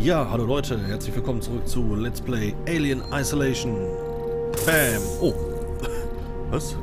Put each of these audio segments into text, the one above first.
Ja, hallo Leute, herzlich willkommen zurück zu Let's Play Alien Isolation. Bam! Oh. Was?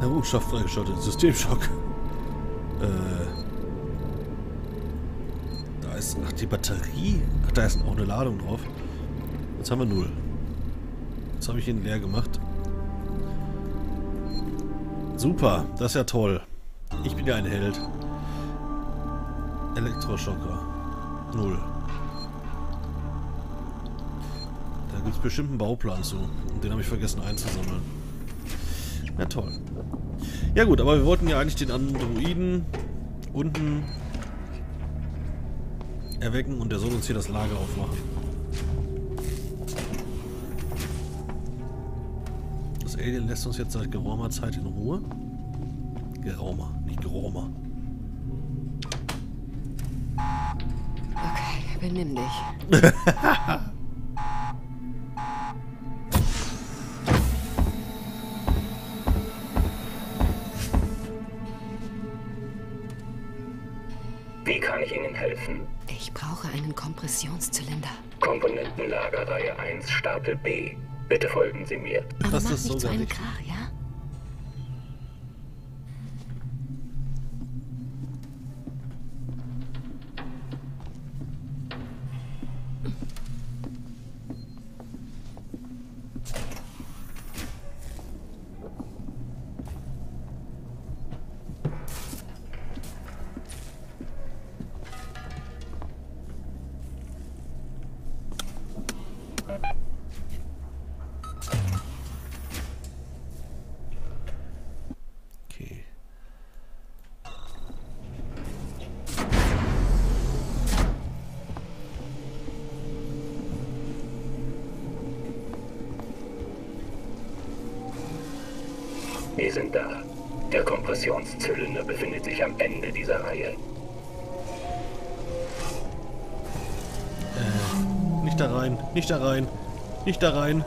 Errungenschaft freigeschaltet. Systemschock. Äh. Da ist. Ach, die Batterie. Ach, da ist auch eine Ladung drauf. Jetzt haben wir null. Jetzt habe ich ihn leer gemacht. Super, das ist ja toll. Ich bin ja ein Held. Elektroschocker. Null. Da gibt es bestimmt einen Bauplan zu. Und den habe ich vergessen einzusammeln. Ja, toll. Ja gut, aber wir wollten ja eigentlich den Androiden unten erwecken und der soll uns hier das Lager aufmachen. Das Alien lässt uns jetzt seit geraumer Zeit in Ruhe. Geraumer, nicht geraumer. Okay, benimm dich. Wie kann ich Ihnen helfen? Ich brauche einen Kompressionszylinder. Komponentenlager Reihe 1, Stapel B. Bitte folgen Sie mir. Aber Das mach ist so nicht so gar einen. Krach, ja? Wir sind da. Der Kompressionszylinder befindet sich am Ende dieser Reihe. Nicht da rein, nicht da rein, nicht da rein.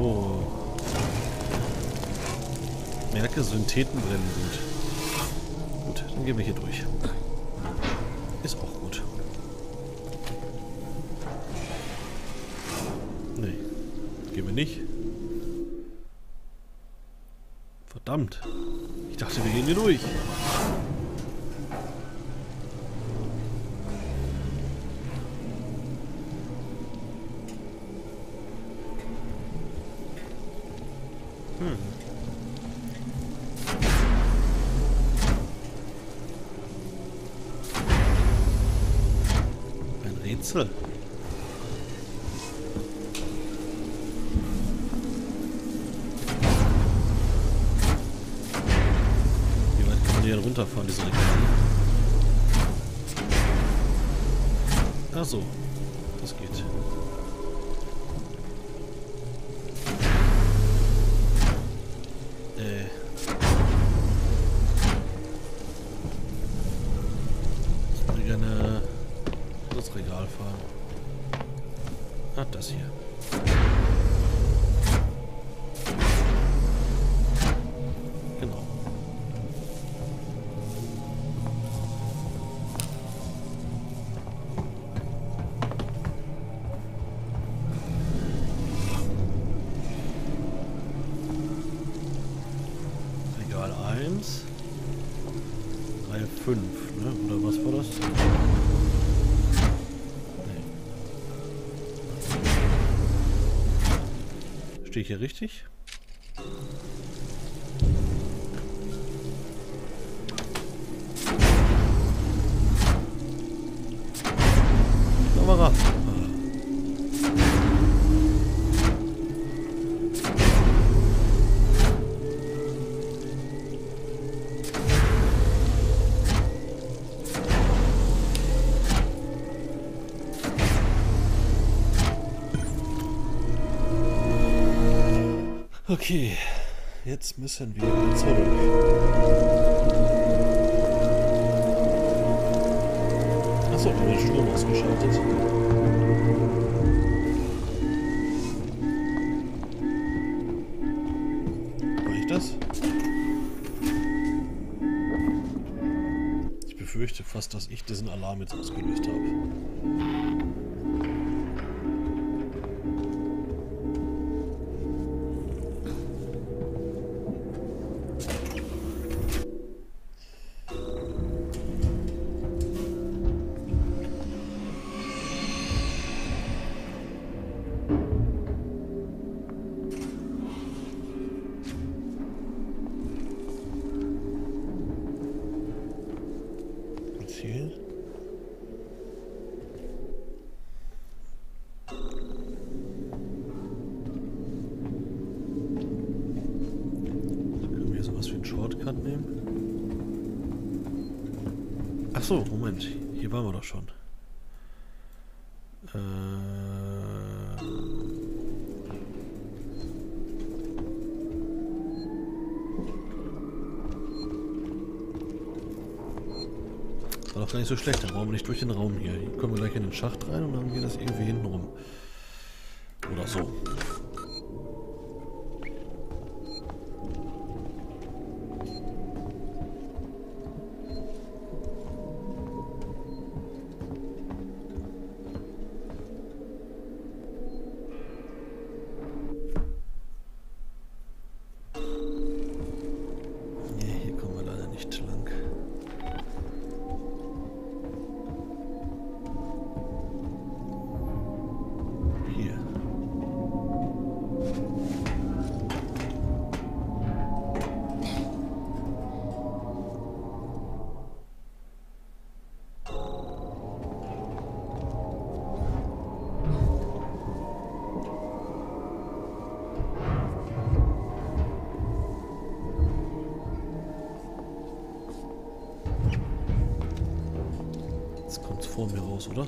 Oh. Merke, Syntheten brennen gut. Gut, dann gehen wir hier durch. Gehen wir nicht. Verdammt. Ich dachte, wir gehen hier durch. Ein Rätsel. Ach so, das geht. 1. Reihe 5, ne? Oder was war das? Nee. Stehe ich hier richtig? Okay, jetzt müssen wir zurück. Achso, ich habe den Sturm ausgeschaltet. War ich das? Ich befürchte fast, dass ich diesen Alarm jetzt ausgelöst habe. Moment. Hier waren wir doch schon. Äh... War doch gar nicht so schlecht, dann brauchen wir nicht durch den Raum hier. Hier kommen wir gleich in den Schacht rein und dann geht das irgendwie hinten rum. Oder so. Vor mir raus, oder?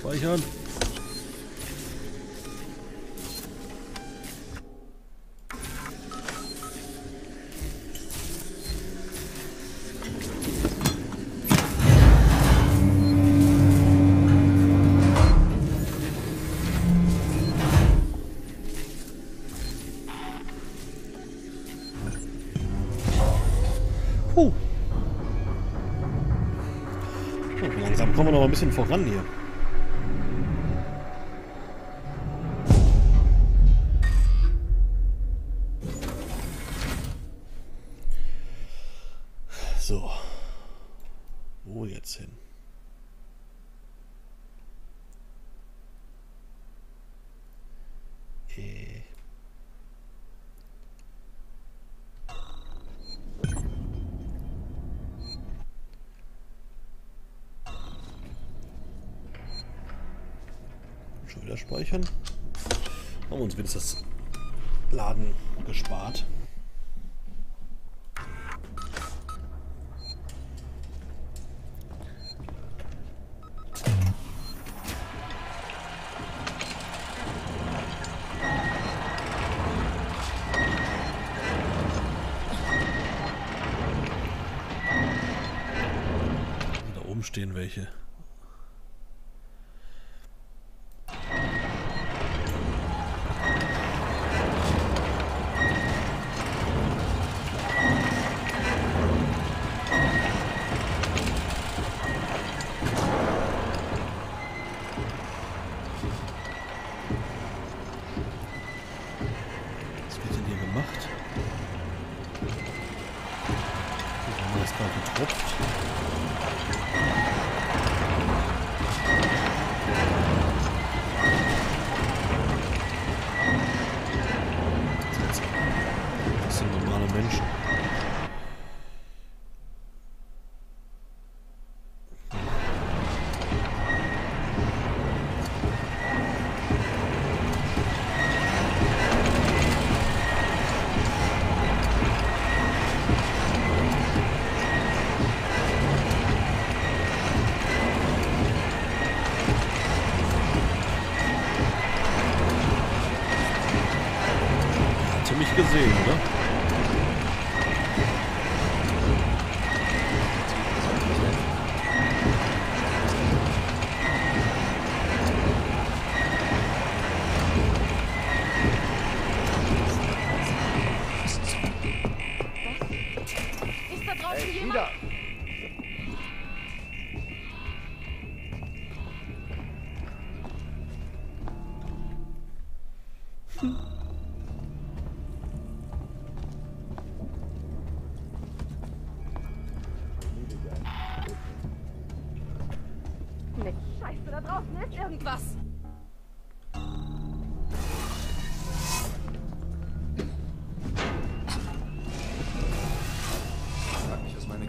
Speichern. Bisschen voran hier. So. Wo jetzt hin? Wieder speichern. Haben wir uns wenigstens das Laden gespart. Da oben stehen welche. Hat sie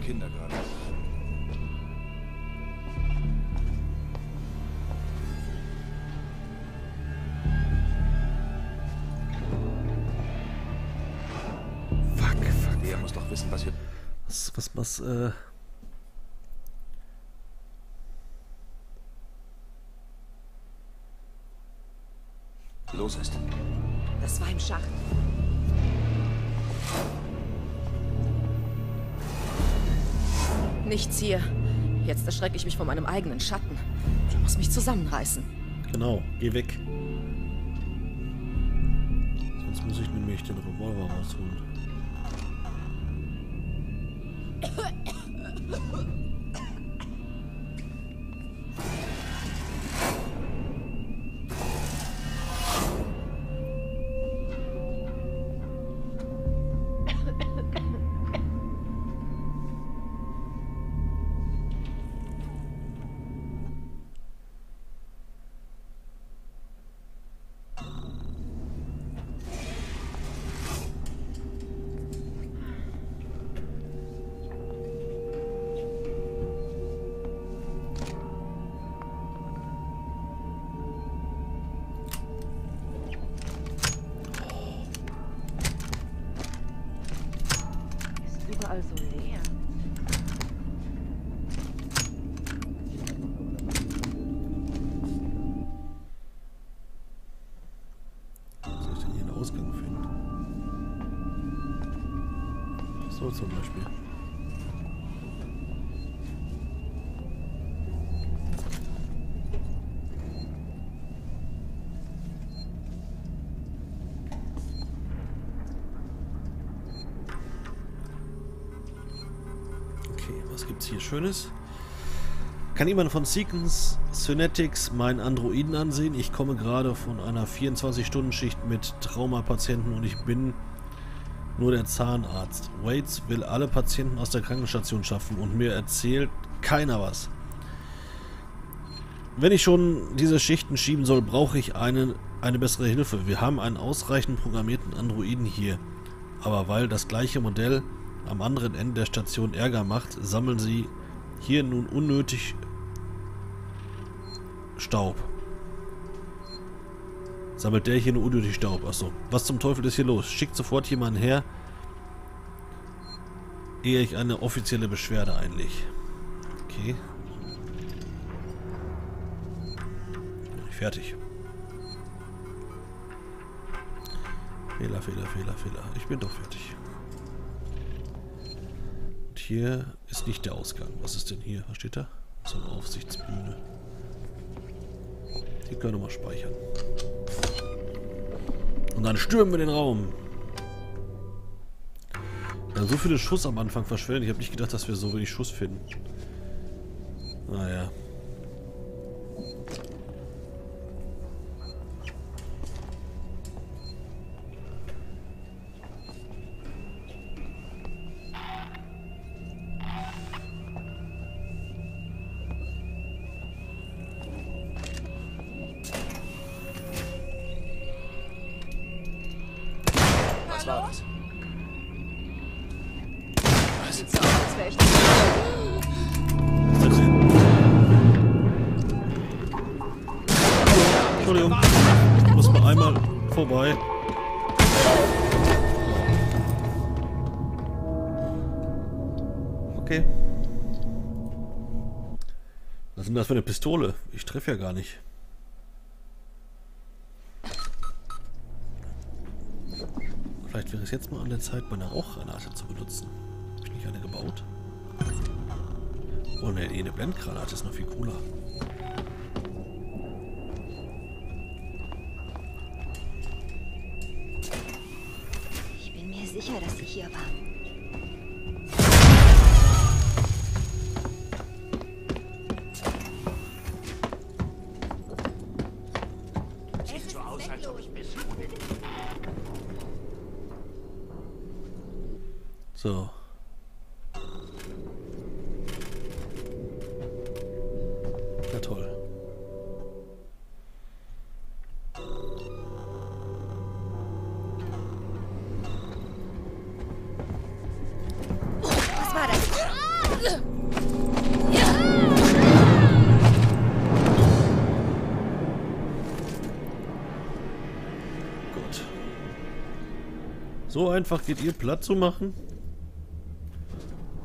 frag mich, was meine Kinder gerade machen. Fuck, fuck. Der muss doch wissen, was wir... Was, was, was, äh... los ist. Das war im Schacht. Nichts hier. Jetzt erschrecke ich mich vor meinem eigenen Schatten. Ich muss mich zusammenreißen. Genau, geh weg. Sonst muss ich nämlich den Revolver rausholen. Was gibt's hier Schönes? Kann jemand von Sequence Synetics meinen Androiden ansehen? Ich komme gerade von einer 24-Stunden-Schicht mit Traumapatienten und ich bin nur der Zahnarzt. Waits will alle Patienten aus der Krankenstation schaffen und mir erzählt keiner was. Wenn ich schon diese Schichten schieben soll, brauche ich eine, eine bessere Hilfe. Wir haben einen ausreichend programmierten Androiden hier. Aber weil das gleiche Modell am anderen Ende der Station Ärger macht, sammeln sie hier nun unnötig Staub. Sammelt der hier nur unnötig Staub. Achso. Was zum Teufel ist hier los? Schickt sofort jemanden her, ehe ich eine offizielle Beschwerde einlege. Okay. Fertig. Fehler, Fehler, Fehler, Fehler. Ich bin doch fertig. Hier ist nicht der Ausgang. Was ist denn hier? Was steht da? So eine Aufsichtsbühne. Die können wir mal speichern. Und dann stürmen wir den Raum. Ja, so viele Schuss am Anfang verschwendet. Ich habe nicht gedacht, dass wir so wenig Schuss finden. Naja. Was vorbei. Okay. Was ist denn das für eine Pistole? Ich treffe ja gar nicht. Vielleicht wäre es jetzt mal an der Zeit, meine Rauchgranate zu benutzen. Habe ich nicht eine gebaut? Oh ne, eh, eine Blendgranate ist noch viel cooler. sicher, dass sie hier war. So. So einfach geht ihr platt zu machen?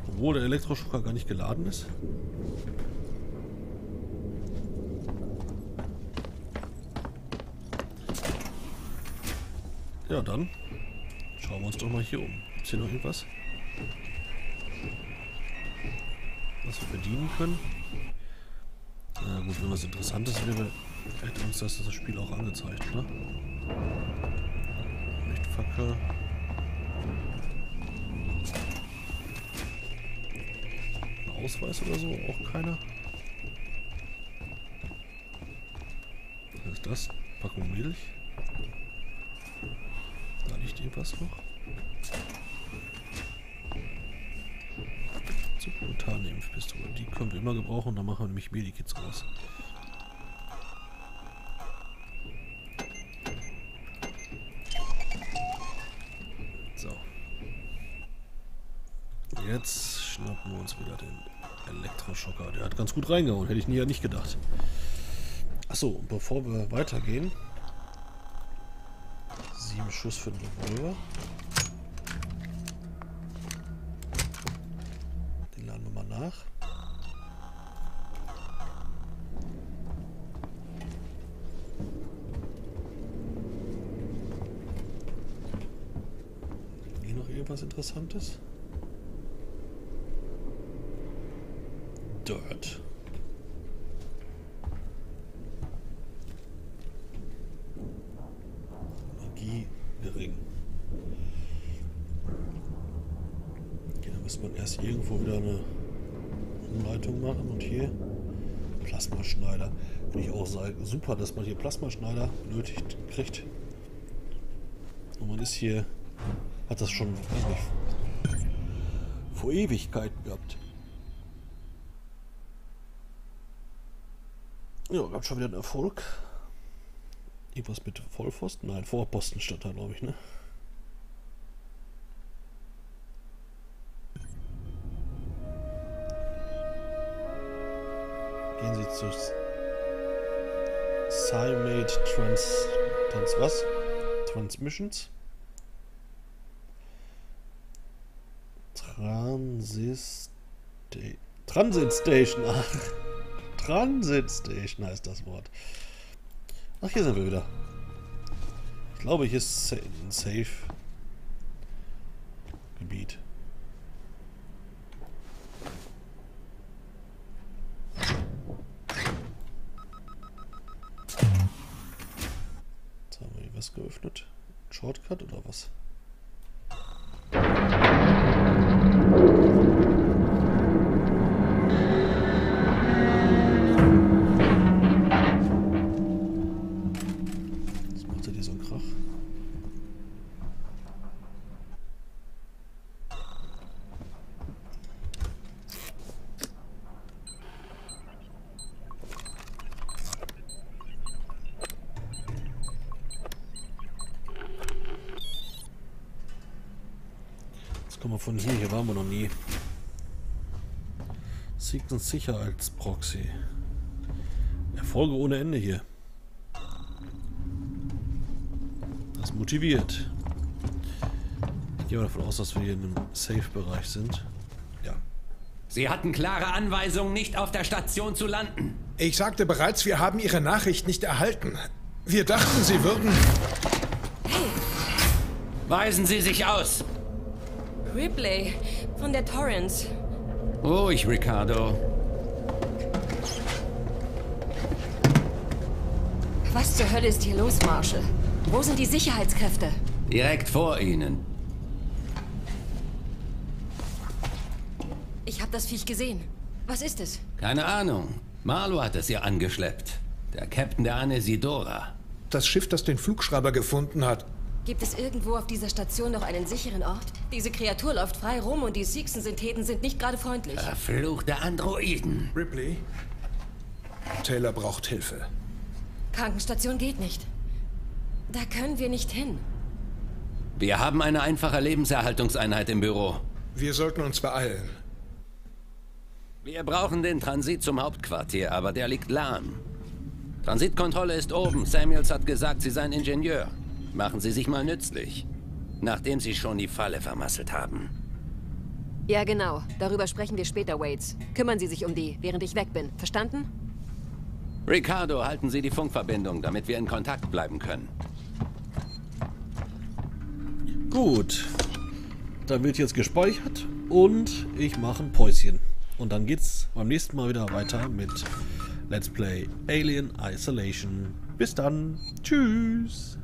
Obwohl der Elektroschocker gar nicht geladen ist? Ja, dann schauen wir uns doch mal hier um. Ist hier noch irgendwas? Was wir bedienen können? Na gut, wenn was Interessantes wäre, hätte uns das, das Spiel auch angezeigt, oder? Lichtfackel. Ausweis oder so? Auch keiner? Was ist das? Packung Milch? Da liegt irgendwas noch. Subkutane Impfpistole. Die können wir immer gebrauchen, dann machen wir nämlich Medikits raus. Hat ganz gut reingehauen. Hätte ich nie ja nicht gedacht. Achso, bevor wir weitergehen. Sieben Schuss für den Revolver. Den laden wir mal nach. Hier noch irgendwas Interessantes? Dirt. Magie gering. Okay, dann müsste man erst irgendwo wieder eine Umleitung machen und hier Plasmaschneider. Finde ich auch super, dass man hier Plasmaschneider benötigt kriegt. Und man ist hier, hat das schon, weiß nicht, vor Ewigkeiten gehabt. Ja, gab schon wieder einen Erfolg. Irgendwas mit Vollpfosten? Nein, Vorposten stand da, glaube ich, ne? Gehen Sie zu Cymate Trans... Trans was? Transmissions? Transist... Transit Station, ach. Transit Station heißt das Wort. Ach, hier sind wir wieder. Ich glaube, hier ist ein Safe Gebiet. Jetzt haben wir hier was geöffnet. Shortcut oder? Was Kommen wir von hier, hier waren wir noch nie. Sequence Sicherheitsproxy. Erfolge ohne Ende hier. Das motiviert. Ich gehe mal davon aus, dass wir hier in einem Safe-Bereich sind. Ja. Sie hatten klare Anweisungen, nicht auf der Station zu landen. Ich sagte bereits, wir haben Ihre Nachricht nicht erhalten. Wir dachten, Sie würden... Weisen Sie sich aus. Ripley von der Torrance. Ruhig, Ricardo. Was zur Hölle ist hier los, Marshall? Wo sind die Sicherheitskräfte? Direkt vor Ihnen. Ich habe das Viech gesehen. Was ist es? Keine Ahnung. Marlo hat es ihr angeschleppt. Der Captain der Anesidora. Das Schiff, das den Flugschreiber gefunden hat. Gibt es irgendwo auf dieser Station noch einen sicheren Ort? Diese Kreatur läuft frei rum und die Seegson-Syntheten sind nicht gerade freundlich. Verfluchte Androiden. Ripley, Taylor braucht Hilfe. Krankenstation geht nicht. Da können wir nicht hin. Wir haben eine einfache Lebenserhaltungseinheit im Büro. Wir sollten uns beeilen. Wir brauchen den Transit zum Hauptquartier, aber der liegt lahm. Transitkontrolle ist oben. Samuels hat gesagt, Sie seien Ingenieur. Machen Sie sich mal nützlich. Nachdem Sie schon die Falle vermasselt haben. Ja, genau. Darüber sprechen wir später, Waits. Kümmern Sie sich um die, während ich weg bin. Verstanden? Ricardo, halten Sie die Funkverbindung, damit wir in Kontakt bleiben können. Gut. Dann wird jetzt gespeichert und ich mache ein Päuschen. Und dann geht's beim nächsten Mal wieder weiter mit Let's Play Alien Isolation. Bis dann. Tschüss.